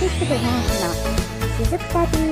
旅す。でナースのしずく旅